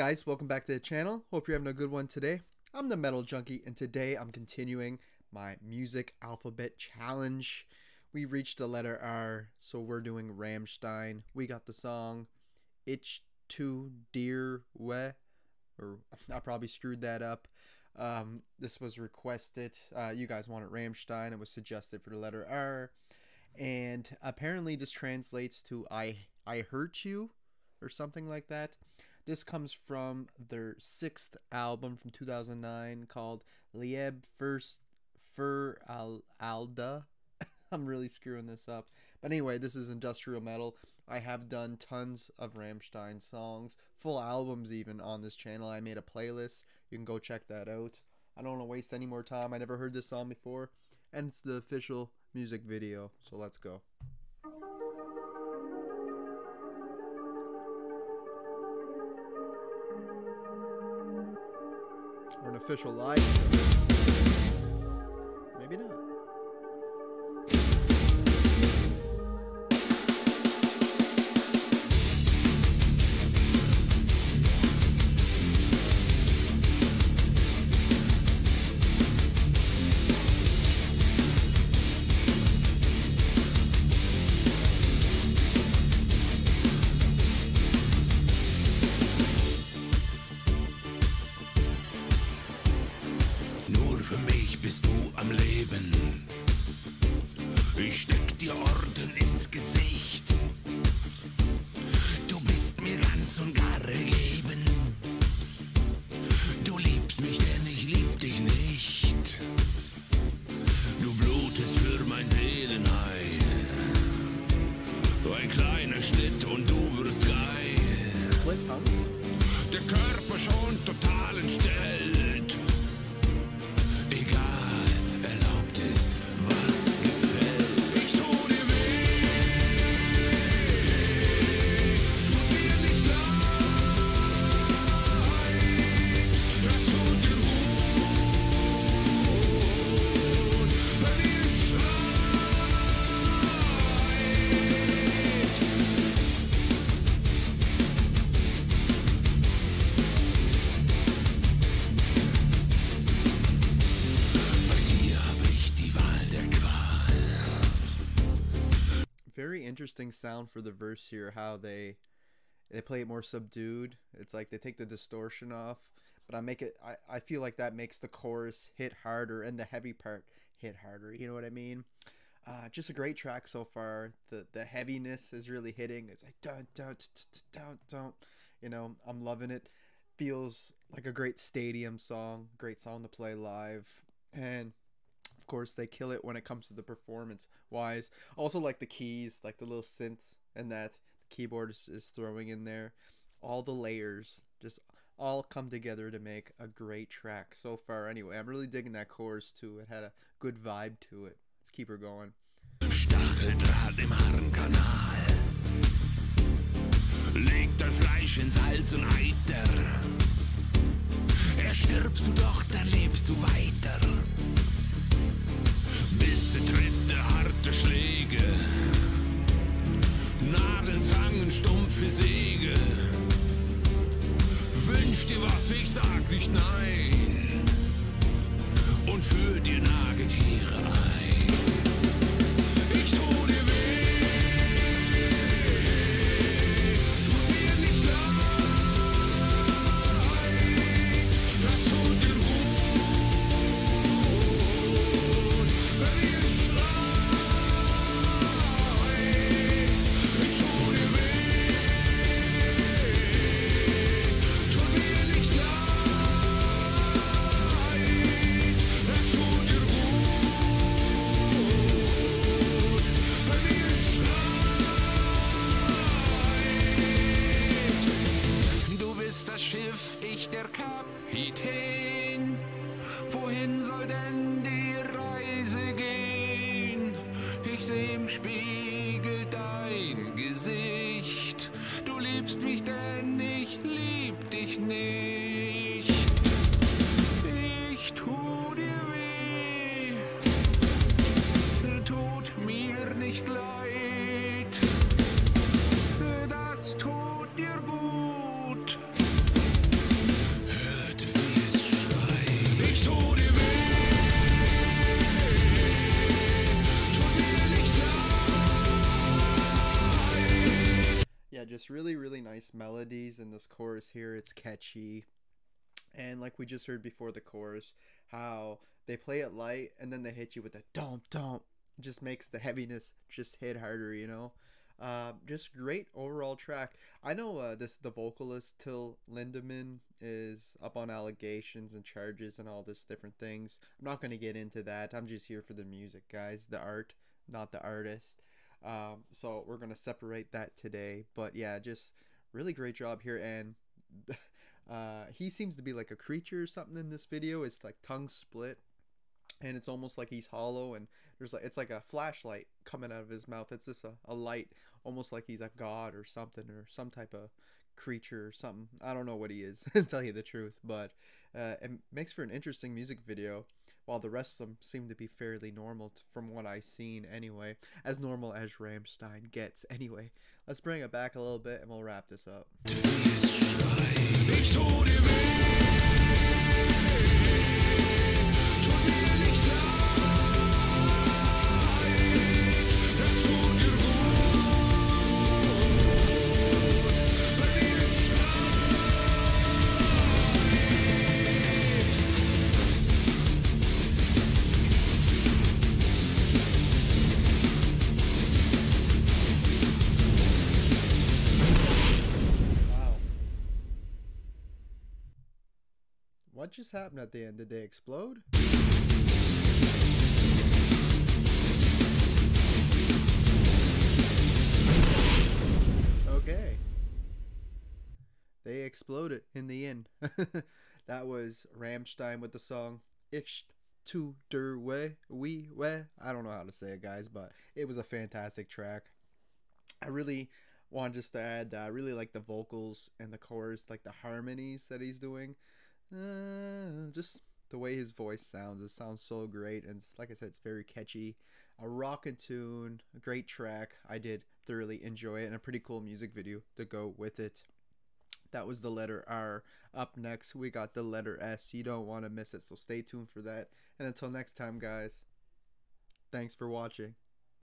guys, welcome back to the channel. Hope you're having a good one today. I'm the Metal Junkie and today I'm continuing my music alphabet challenge. We reached the letter R, so we're doing Rammstein. We got the song Ich tu dir weh, or I probably screwed that up. Um, this was requested. Uh, you guys wanted Rammstein. It was suggested for the letter R. And apparently this translates to I I hurt you or something like that. This comes from their sixth album from 2009 called Lieb First Fur Al Alda. I'm really screwing this up. But anyway, this is industrial metal. I have done tons of Rammstein songs, full albums even on this channel. I made a playlist. You can go check that out. I don't want to waste any more time. I never heard this song before. And it's the official music video. So let's go. Or an official live show. Maybe not. Dir Orden ins Gesicht. Du bist mir ganz und gar ergeben. Du liebst mich, denn ich lieb dich nicht. Du blutest für mein Seelenheil. Ein kleiner Schnitt und du wirst geil. Der Körper schon total entstellt. Egal, interesting sound for the verse here how they they play it more subdued. It's like they take the distortion off but i make it i, I feel like that makes the chorus hit harder and the heavy part hit harder you know what i mean? Uh, just a great track so far. The the heaviness is really hitting. It's like don't don't don't don't. you know i'm loving it. Feels like a great stadium song great song to play live. And course they kill it when it comes to the performance wise also like the keys like the little synths and that the keyboard is, is throwing in there all the layers just all come together to make a great track so far anyway i'm really digging that chorus too it had a good vibe to it let's keep her going. Legt dein Fleisch in Salz und Eiter. Erstirbst du doch, dann lebst du weiter. Bisse, Tritte, harte Schläge. Nadeln, Zangen, stumpfe Säge. Wünsch dir was, ich sag nicht nein. Und führ dir Nagetiere ein. Kapitän. Wohin soll denn die Reise gehen? Ich seh im Spiegel dein Gesicht. Du liebst mich, denn ich lieb dich nicht. Ich tu dir weh tut mir nicht leid. Just really, really nice melodies in this chorus here. It's catchy. And like we just heard before the chorus, how they play it light and then they hit you with a don't don't just makes the heaviness just hit harder, you know. Uh, just great overall track. I know uh, this the vocalist Till Lindemann is up on allegations and charges and all this different things. I'm not gonna get into that. I'm just here for the music, guys, the art, not the artist. Um, so we're gonna separate that today. But yeah, just really great job here and. Uh, he seems to be like a creature or something in this video. It's like tongue split, and it's almost like he's hollow, and there's like it's like a flashlight coming out of his mouth. It's just a, a light, almost like he's a god or something, or some type of creature or something. I don't know what he is, to tell you the truth, but uh, it makes for an interesting music video. While the rest of them seem to be fairly normal t- from what I've seen anyway, as normal as Rammstein gets anyway. Let's bring it back a little bit and we'll wrap this up. What just happened at the end? Did they explode? Okay. They exploded in the end. that was Rammstein with the song Ich tu der we we we. I don't know how to say it, guys, but it was a fantastic track. I really want just to add that I really like the vocals and the chorus, like the harmonies that he's doing. Uh, just the way his voice sounds, it sounds so great, and like I said, it's very catchy. A rockin' tune, a great track. I did thoroughly enjoy it, and a pretty cool music video to go with it. That was the letter R. Up next, we got the letter S. You don't want to miss it, so stay tuned for that. And until next time, guys, thanks for watching.